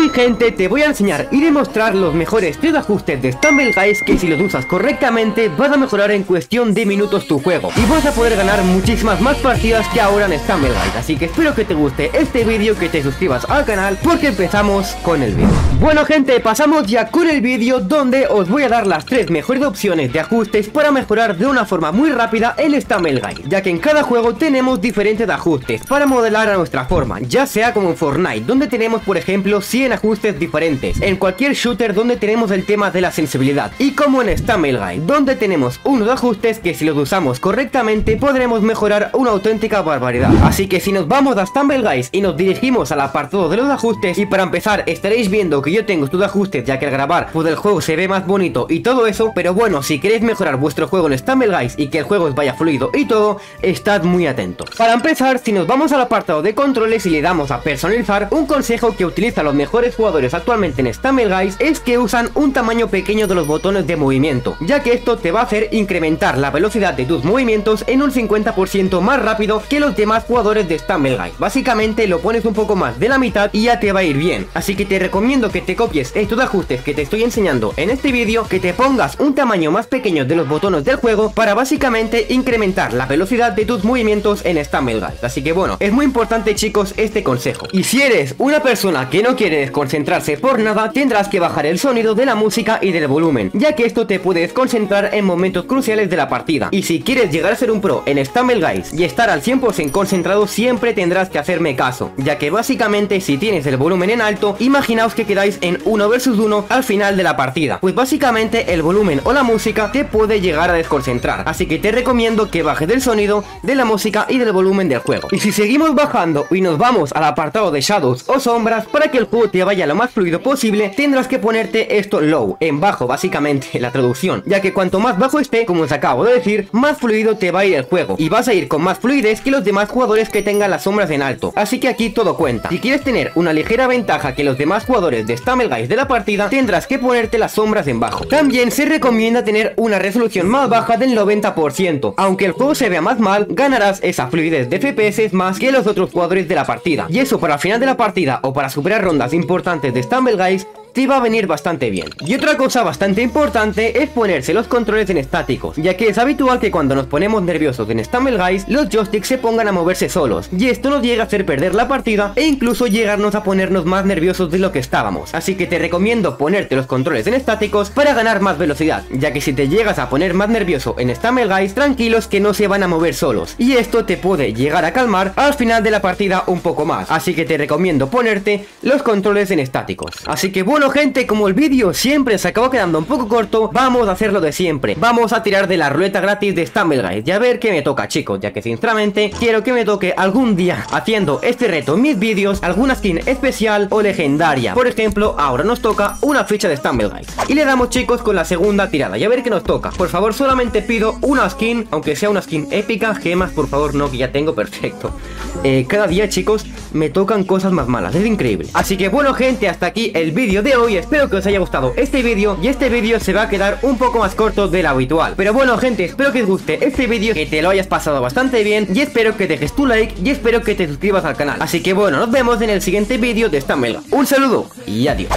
Hoy gente te voy a enseñar y demostrar los mejores 3 ajustes de Stumble Guys que si los usas correctamente vas a mejorar en cuestión de minutos tu juego y vas a poder ganar muchísimas más partidas que ahora en Stumble Guys. Así que espero que te guste este vídeo, que te suscribas al canal porque empezamos con el vídeo. Bueno gente, pasamos ya con el vídeo donde os voy a dar las 3 mejores opciones de ajustes para mejorar de una forma muy rápida el Stumble Guys ya que en cada juego tenemos diferentes ajustes para modelar a nuestra forma ya sea como en Fortnite donde tenemos por ejemplo 100 ajustes diferentes, en cualquier shooter donde tenemos el tema de la sensibilidad, y como en Stumble Guide, donde tenemos unos ajustes que si los usamos correctamente podremos mejorar una auténtica barbaridad. Así que si nos vamos a Stumble Guys y nos dirigimos al apartado de los ajustes, y para empezar estaréis viendo que yo tengo estos ajustes ya que al grabar pues el juego se ve más bonito y todo eso, pero bueno, si queréis mejorar vuestro juego en Stumble Guys y que el juego os vaya fluido y todo, estad muy atentos. Para empezar, si nos vamos al apartado de controles y le damos a personalizar, un consejo que utiliza los mejores jugadores actualmente en Stumble Guys es que usan un tamaño pequeño de los botones de movimiento, ya que esto te va a hacer incrementar la velocidad de tus movimientos en un 50% más rápido que los demás jugadores de Stumble Guys. Básicamente lo pones un poco más de la mitad y ya te va a ir bien. Así que te recomiendo que te copies estos ajustes que te estoy enseñando en este vídeo, que te pongas un tamaño más pequeño de los botones del juego para básicamente incrementar la velocidad de tus movimientos en Stumble Guys. Así que bueno, es muy importante chicos este consejo. Y si eres una persona que no quiere concentrarse por nada, tendrás que bajar el sonido de la música y del volumen, ya que esto te puede concentrar en momentos cruciales de la partida. Y si quieres llegar a ser un pro en Stumble Guys y estar al 100% concentrado, siempre tendrás que hacerme caso, ya que básicamente si tienes el volumen en alto, imaginaos que quedáis en 1 versus 1 al final de la partida, pues básicamente el volumen o la música te puede llegar a desconcentrar, así que te recomiendo que bajes del sonido, de la música y del volumen del juego. Y si seguimos bajando y nos vamos al apartado de shadows o sombras, para que el juego te vaya lo más fluido posible, tendrás que ponerte esto low, en bajo básicamente la traducción, ya que cuanto más bajo esté, como os acabo de decir, más fluido te va a ir el juego, y vas a ir con más fluidez que los demás jugadores que tengan las sombras en alto, así que aquí todo cuenta. Si quieres tener una ligera ventaja que los demás jugadores de Stumble Guys de la partida, tendrás que ponerte las sombras en bajo. También se recomienda tener una resolución más baja del 90%, aunque el juego se vea más mal, ganarás esa fluidez de FPS más que los otros jugadores de la partida, y eso para el final de la partida o para superar rondas importantes de Stumble Guys te va a venir bastante bien. Y otra cosa bastante importante es ponerse los controles en estáticos, ya que es habitual que cuando nos ponemos nerviosos en Stumble Guys, los joysticks se pongan a moverse solos, y esto nos llega a hacer perder la partida e incluso llegarnos a ponernos más nerviosos de lo que estábamos. Así que te recomiendo ponerte los controles en estáticos para ganar más velocidad, ya que si te llegas a poner más nervioso en Stumble Guys, tranquilos que no se van a mover solos, y esto te puede llegar a calmar al final de la partida un poco más. Así que te recomiendo ponerte los controles en estáticos. Así que bueno, bueno gente, como el vídeo siempre se acabó quedando un poco corto, vamos a hacer lo de siempre. Vamos a tirar de la ruleta gratis de Stumble Guys. Y a ver qué me toca chicos Ya que sinceramente quiero que me toque algún día haciendo este reto en mis vídeos Alguna skin especial o legendaria. Por ejemplo, ahora nos toca una ficha de Stumble Guys. Y le damos chicos con la segunda tirada. Y a ver qué nos toca. Por favor solamente pido una skin, aunque sea una skin épica. Gemas por favor, no que ya tengo, perfecto. Eh, Cada día chicos me tocan cosas más malas, es increíble. Así que bueno gente, hasta aquí el vídeo hoy Espero que os haya gustado este vídeo Y este vídeo se va a quedar un poco más corto del habitual. Pero bueno gente, espero que os guste este vídeo Que te lo hayas pasado bastante bien Y espero que dejes tu like Y espero que te suscribas al canal. Así que bueno, nos vemos en el siguiente vídeo de esta mega. Un saludo y adiós